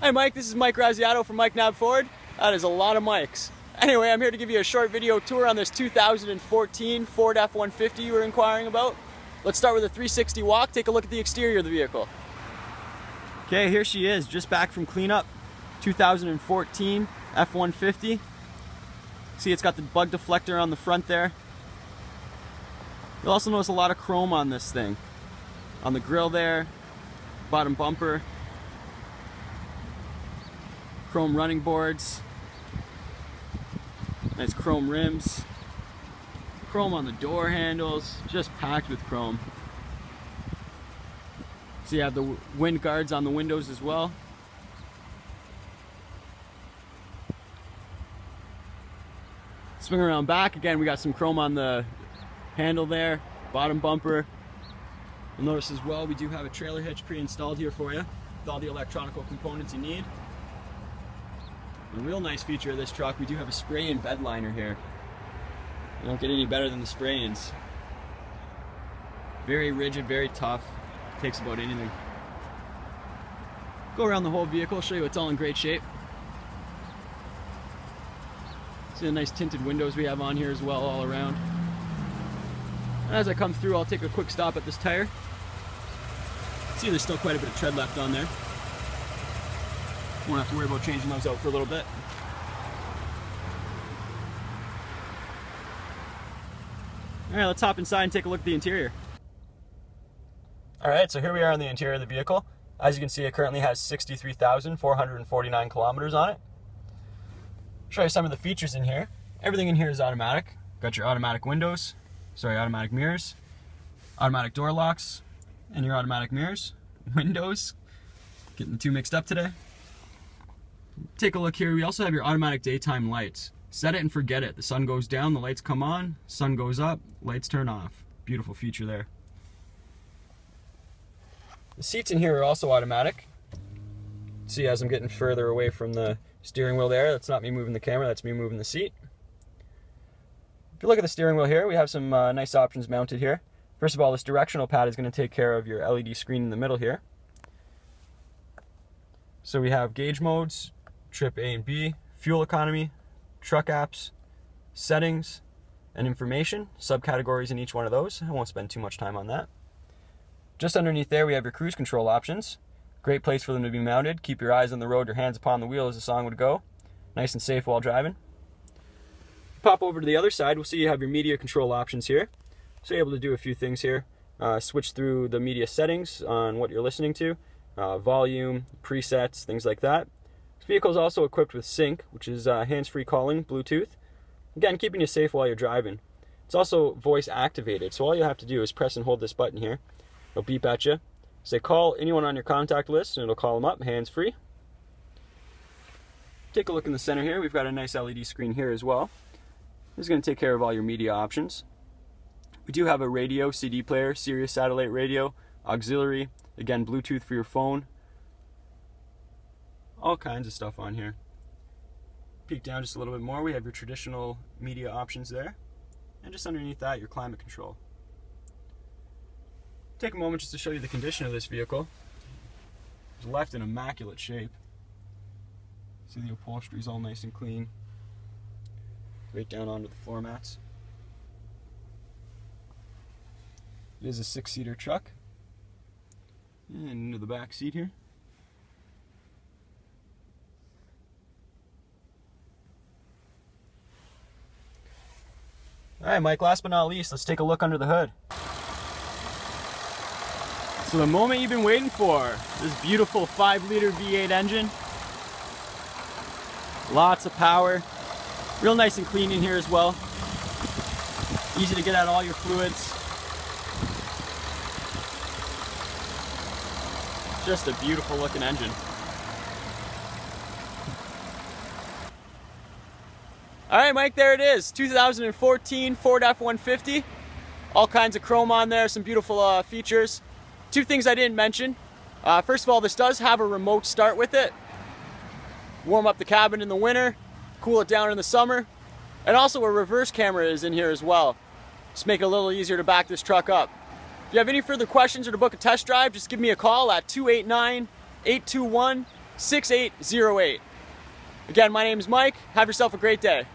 Hi Mike, this is Mike Graziotto from Mike Knapp Ford. That is a lot of mics. Anyway, I'm here to give you a short video tour on this 2014 Ford F-150 you were inquiring about. Let's start with a 360 walk, take a look at the exterior of the vehicle. Okay, here she is, just back from cleanup. 2014 F-150. See, it's got the bug deflector on the front there. You'll also notice a lot of chrome on this thing. On the grill there, bottom bumper, chrome running boards, nice chrome rims, chrome on the door handles, just packed with chrome. So you have the wind guards on the windows as well. Swing around back, again we got some chrome on the handle there, bottom bumper. You'll notice as well we do have a trailer hitch pre-installed here for you with all the electronic components you need. A real nice feature of this truck, we do have a spray-in bed liner here. You don't get any better than the spray-ins. Very rigid, very tough. Takes about anything. Go around the whole vehicle, show you it's all in great shape. See the nice tinted windows we have on here as well all around. And as I come through, I'll take a quick stop at this tire. See there's still quite a bit of tread left on there. Won't have to worry about changing those out for a little bit. All right, let's hop inside and take a look at the interior. All right, so here we are in the interior of the vehicle. As you can see, it currently has 63,449 kilometers on it. Show you some of the features in here. Everything in here is automatic. Got your automatic windows, sorry, automatic mirrors, automatic door locks, and your automatic mirrors, windows. Getting the two mixed up today. Take a look here. We also have your automatic daytime lights. Set it and forget it. The sun goes down, the lights come on, sun goes up, lights turn off. Beautiful feature there. The seats in here are also automatic. See as I'm getting further away from the steering wheel there, that's not me moving the camera, that's me moving the seat. If you look at the steering wheel here, we have some uh, nice options mounted here. First of all, this directional pad is going to take care of your LED screen in the middle here. So we have gauge modes, trip A and B, fuel economy, truck apps, settings, and information, subcategories in each one of those. I won't spend too much time on that. Just underneath there, we have your cruise control options. Great place for them to be mounted. Keep your eyes on the road, your hands upon the wheel as the song would go. Nice and safe while driving. Pop over to the other side, we'll see you have your media control options here. So you're able to do a few things here. Uh, switch through the media settings on what you're listening to, uh, volume, presets, things like that. This vehicle is also equipped with Sync, which is uh, hands-free calling, Bluetooth. Again, keeping you safe while you're driving. It's also voice activated, so all you have to do is press and hold this button here. It'll beep at you. Say call anyone on your contact list and it'll call them up hands free. Take a look in the center here. We've got a nice LED screen here as well. This is going to take care of all your media options. We do have a radio, CD player, Sirius satellite radio, auxiliary, again Bluetooth for your phone. All kinds of stuff on here. Peek down just a little bit more. We have your traditional media options there. And just underneath that, your climate control take a moment just to show you the condition of this vehicle. It's left in immaculate shape. See the upholstery is all nice and clean. Right down onto the floor mats. It is a six-seater truck. And into the back seat here. Alright Mike, last but not least, let's take a look under the hood. So the moment you've been waiting for, this beautiful 5 liter V8 engine. Lots of power. Real nice and clean in here as well. Easy to get out all your fluids. Just a beautiful looking engine. All right, Mike, there it is. 2014 Ford F-150. All kinds of chrome on there, some beautiful uh, features. Two things I didn't mention. Uh, first of all, this does have a remote start with it. Warm up the cabin in the winter, cool it down in the summer. And also a reverse camera is in here as well. Just make it a little easier to back this truck up. If you have any further questions or to book a test drive, just give me a call at 289-821-8255. 6808. Again, my name is Mike. Have yourself a great day.